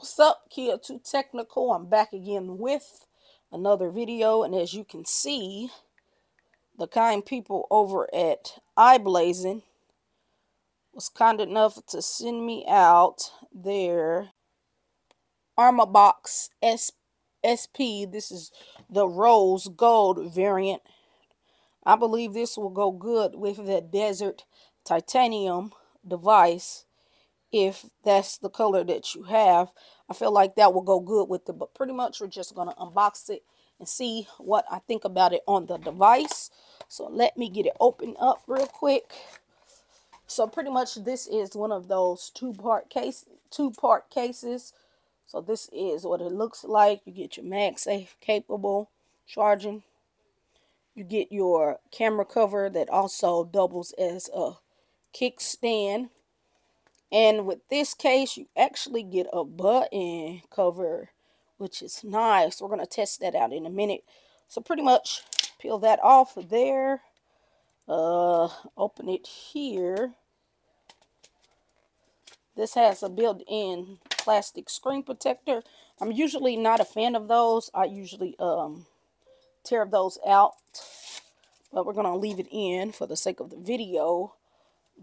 What's up, Keiah 2 Technical? I'm back again with another video, and as you can see, the kind people over at iBlason was kind enough to send me out their Armor Box S SP. This is the rose gold variant. I believe this will go good with the desert titanium device if that's the color that you have. I feel like that will go good with it, but pretty much we're just going to unbox it and see what I think about it on the device. So let me get it open up real quick. So pretty much this is one of those two-part case, two-part cases. So this is what it looks like. You get your MagSafe capable charging. You get your camera cover that also doubles as a kickstand and with this case, you actually get a button cover, which is nice. We're going to test that out in a minute. So pretty much peel that off of there. Uh, open it here. This has a built-in plastic screen protector. I'm usually not a fan of those. I usually um, tear those out. But we're going to leave it in for the sake of the video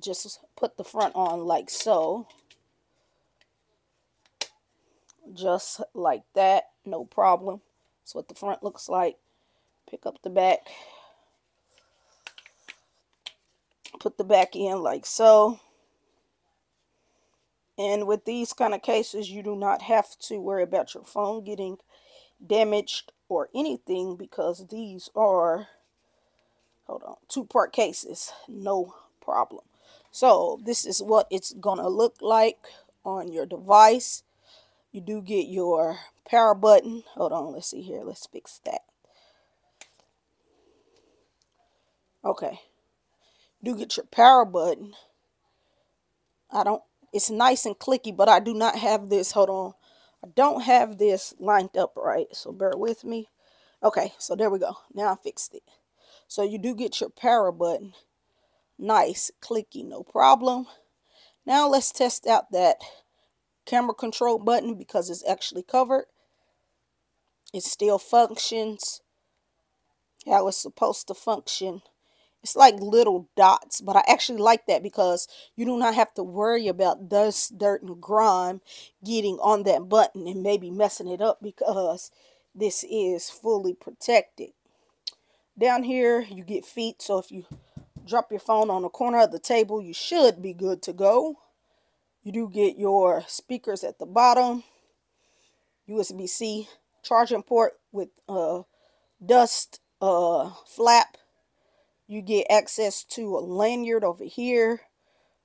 just put the front on like so. Just like that, no problem. That's what the front looks like. Pick up the back. Put the back in like so. And with these kind of cases, you do not have to worry about your phone getting damaged or anything because these are, hold on, two-part cases. No problem. So this is what it's going to look like on your device. You do get your power button. Hold on, let's see here. Let's fix that. Okay. Do get your power button. I don't, it's nice and clicky, but I do not have this. Hold on. I don't have this lined up right, so bear with me. Okay, so there we go. Now I fixed it. So you do get your power button. Nice, clicky, no problem. Now let's test out that camera control button because it's actually covered. It still functions how it's supposed to function. It's like little dots, but I actually like that because you do not have to worry about dust, dirt, and grime getting on that button and maybe messing it up because this is fully protected. Down here, you get feet, so if you drop your phone on the corner of the table, you should be good to go. You do get your speakers at the bottom, USB-C charging port with a dust uh, flap. You get access to a lanyard over here.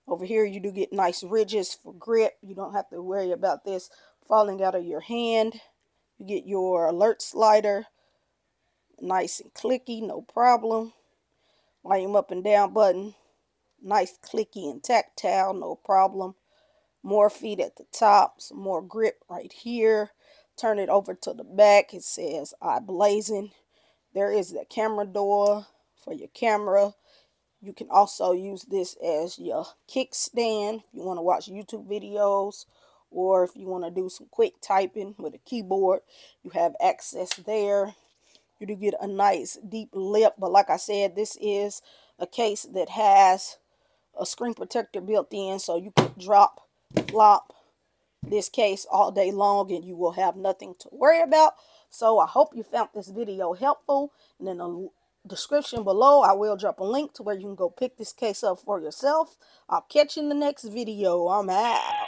Over here, you do get nice ridges for grip. You don't have to worry about this falling out of your hand. You get your alert slider. Nice and clicky, no problem volume up and down button. Nice clicky and tactile, no problem. More feet at the top, some more grip right here. Turn it over to the back. It says iBlason. There is the camera door for your camera. You can also use this as your kickstand if you want to watch YouTube videos or if you want to do some quick typing with a keyboard. You have access there you do get a nice deep lip. But like I said, this is a case that has a screen protector built in. So you can drop, flop this case all day long and you will have nothing to worry about. So I hope you found this video helpful. And in the description below, I will drop a link to where you can go pick this case up for yourself. I'll catch you in the next video. I'm out.